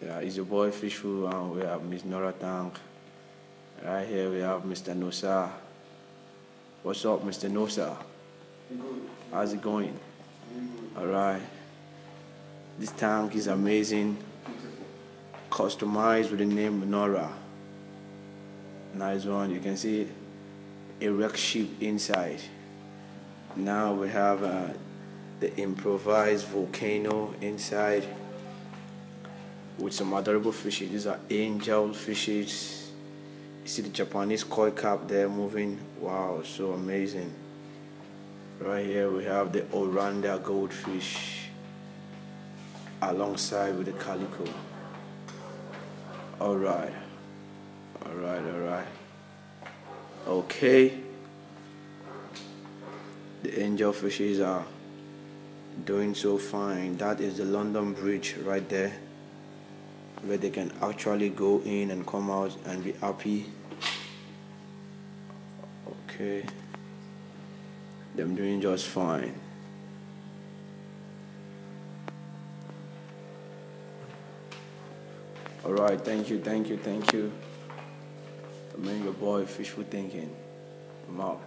Yeah, it's your boy Fishfull, and we have Miss Nora Tank. Right here we have Mr. Nosa. What's up, Mr. Nosa? How's it going? Alright. This tank is amazing. Customized with the name Nora. Nice one. You can see a wreck ship inside. Now we have uh, the improvised volcano inside with some adorable fishes. These are angel fishes. You see the Japanese koi carp there moving. Wow, so amazing. Right here we have the Oranda goldfish alongside with the calico. Alright. Alright, alright. Okay. The angel fishes are doing so fine. That is the London Bridge right there where they can actually go in and come out and be happy. Okay. Them doing just fine. Alright, thank you, thank you, thank you. I mean your boy Fishfull Thinking. I'm out.